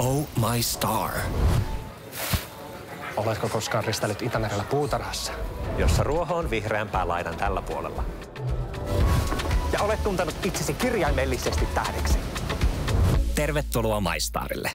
Oh my star. Oletko koskaan ristellyt Itämerellä puutarhassa? jossa ruoho on vihreämpää laidan tällä puolella. Ja olet tuntenut itsesi kirjaimellisesti tähdeksi. Tervetuloa Maistaarille.